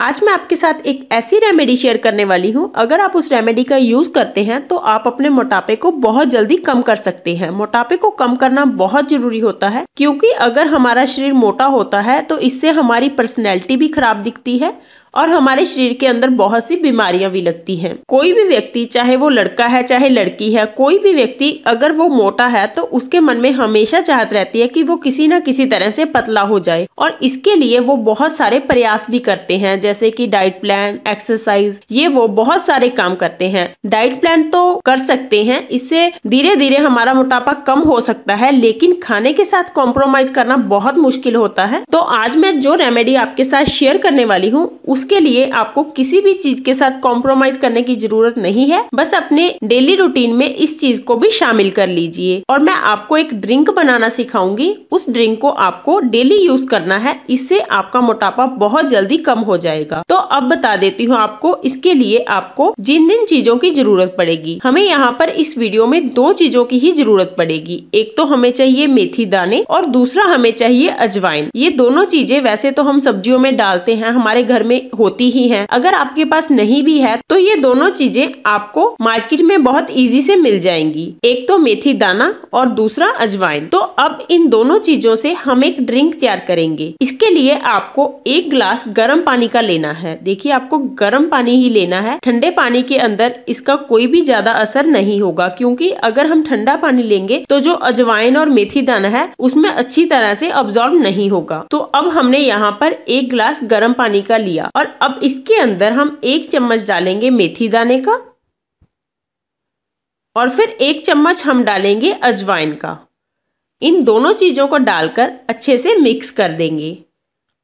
आज मैं आपके साथ एक ऐसी रेमेडी शेयर करने वाली हूँ। अगर आप उस रेमेडी का यूज़ करते हैं तो आप अपने मोटापे को बहुत जल्दी कम कर सकते हैं। मोटापे को कम करना बहुत ज़रूरी होता है, क्योंकि अगर हमारा शरीर मोटा होता है तो इससे हमारी पर्सनैलिटी भी खराब दिखती है और हमारे शरीर के अंदर बहुत सी बीमारियाँ भी लगती हैं। कोई भी व्यक्ति, चाहे वो लड़का है, चाहे लड़की है, कोई भी व्यक्ति अगर वो मोटा है तो उसके मन में हमेशा चाहत रहती है कि वो किसी न किसी तरह से पतला हो जाए। और इसके लिए वो बहुत सारे प्रयास भी करते हैं, जैसे कि डाइट प्लान, एक्सरसाइज, ये वो बहुत सारे काम करते हैं। डाइट प्लान तो कर सकते हैं, इससे धीरे धीरे हमारा मोटापा कम हो सकता है, लेकिन खाने के साथ कॉम्प्रोमाइज करना बहुत मुश्किल होता है। तो आज मैं जो रेमेडी आपके साथ शेयर करने वाली हूँ उस उसके लिए आपको किसी भी चीज़ के साथ कॉम्प्रोमाइज करने की ज़रूरत नहीं है। बस अपने डेली रूटीन में इस चीज़ को भी शामिल कर लीजिए। और मैं आपको एक ड्रिंक बनाना सिखाऊँगी। उस ड्रिंक को आपको डेली यूज़ करना है। इससे आपका मोटापा बहुत जल्दी कम हो जाएगा। तो अब बता देती हूँ आपको, इसके लिए आपको जिन जिन चीज़ों की ज़रूरत पड़ेगी। हमें यहाँ पर इस वीडियो में दो चीज़ों की ही ज़रूरत पड़ेगी। एक तो हमें चाहिए मेथी दाने और दूसरा हमें चाहिए अजवाइन। ये दोनों चीज़ें वैसे तो हम सब्जियों में डालते हैं। हमारे घर में होती ही है। अगर आपके पास नहीं भी है तो ये दोनों चीज़ें आपको मार्केट में बहुत इजी से मिल जाएँगी। एक तो मेथी दाना और दूसरा अजवाइन। तो अब इन दोनों चीज़ों से हम एक ड्रिंक तैयार करेंगे। इसके लिए आपको एक ग्लास गर्म पानी का लेना है। देखिए, आपको गर्म पानी ही लेना है। ठंडे पानी के अंदर इसका कोई भी ज़्यादा असर नहीं होगा, क्योंकि अगर हम ठंडा पानी लेंगे तो जो अजवाइन और मेथी दाना है, उसमें अच्छी तरह से ऑब्जॉर्व नहीं होगा। तो अब हमने यहाँ पर एक ग्लास गर्म पानी का लिया। और अब इसके अंदर हम एक चम्मच डालेंगे मेथी दाने का और फिर एक चम्मच हम डालेंगे अजवाइन का। इन दोनों चीज़ों को डालकर अच्छे से मिक्स कर देंगे।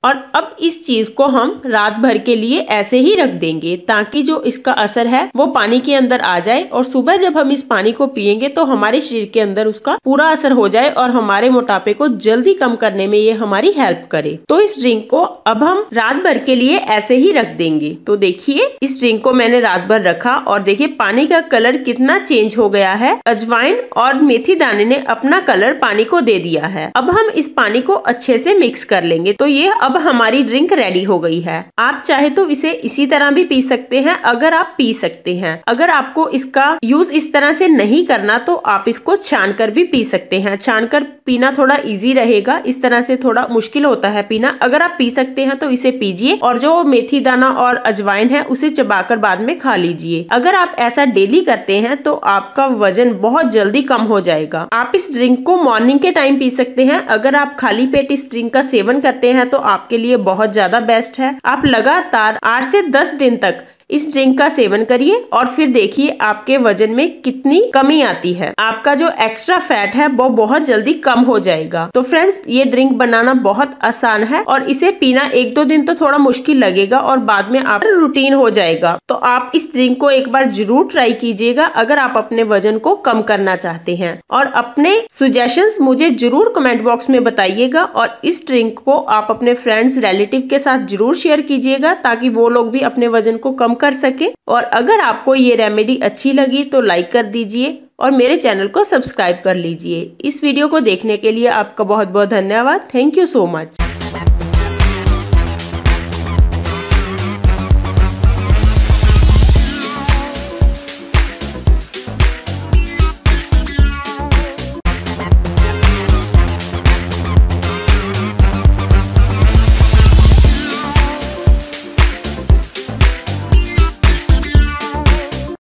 और अब इस चीज़ को हम रात भर के लिए ऐसे ही रख देंगे ताकि जो इसका असर है, वो पानी के अंदर आ जाए और सुबह जब हम इस पानी को पियेंगे तो हमारे शरीर के अंदर उसका पूरा असर हो जाए और हमारे मोटापे को जल्दी कम करने में ये हमारी हेल्प करे। तो इस ड्रिंक को अब हम रात भर के लिए ऐसे ही रख देंगे। तो देखिए, इस ड्रिंक को मैंने रात भर रखा और देखिए, पानी का कलर कितना चेंज हो गया है। अजवाइन और मेथी दाने ने अपना कलर पानी को दे दिया है। अब हम इस पानी को अच्छे से मिक्स कर लेंगे। तो ये अब अब हमारी ड्रिंक रेडी हो गई है। आप चाहे तो इसे इसी तरह भी पी सकते हैं, अगर आप पी सकते हैं। अगर आपको इसका यूज़ इस तरह से नहीं करना तो आप इसको छान कर भी पी सकते हैं। छान कर पीना थोड़ा इजी रहेगा, इस तरह से थोड़ा मुश्किल होता है पीना। अगर आप पी सकते हैं तो इसे पीजिए और जो मेथी दाना और अजवाइन है, उसे चबाकर बाद में खा लीजिए। अगर आप ऐसा डेली करते हैं तो आपका वज़न बहुत जल्दी कम हो जाएगा। आप इस ड्रिंक को मॉर्निंग के टाइम पी सकते हैं। अगर आप खाली पेट इस ड्रिंक का सेवन करते हैं तो आप आपके लिए बहुत ज़्यादा बेस्ट है। आप लगातार आठ से दस दिन तक इस ड्रिंक का सेवन करिए और फिर देखिए आपके वज़न में कितनी कमी आती है। आपका जो एक्स्ट्रा फैट है, वो बहुत जल्दी कम हो जाएगा। तो फ्रेंड्स ये ड्रिंक बनाना बहुत आसान है और इसे पीना एक दो दिन तो थोड़ा मुश्किल लगेगा और बाद में आप रूटीन हो जाएगा। तो आप इस ड्रिंक को एक बार ज़रूर ट्राई कीजिएगा अगर आप अपने वज़न को कम करना चाहते हैं। और अपने सुजेशन मुझे ज़रूर कमेंट बॉक्स में बताइएगा और इस ड्रिंक को आप अपने फ्रेंड्स रिलेटिव के साथ ज़रूर शेयर कीजिएगा ताकि वो लोग भी अपने वज़न को कम कर सके। और अगर आपको ये रेमेडी अच्छी लगी तो लाइक कर दीजिए और मेरे चैनल को सब्सक्राइब कर लीजिए। इस वीडियो को देखने के लिए आपका बहुत बहुत धन्यवाद। Thank you so much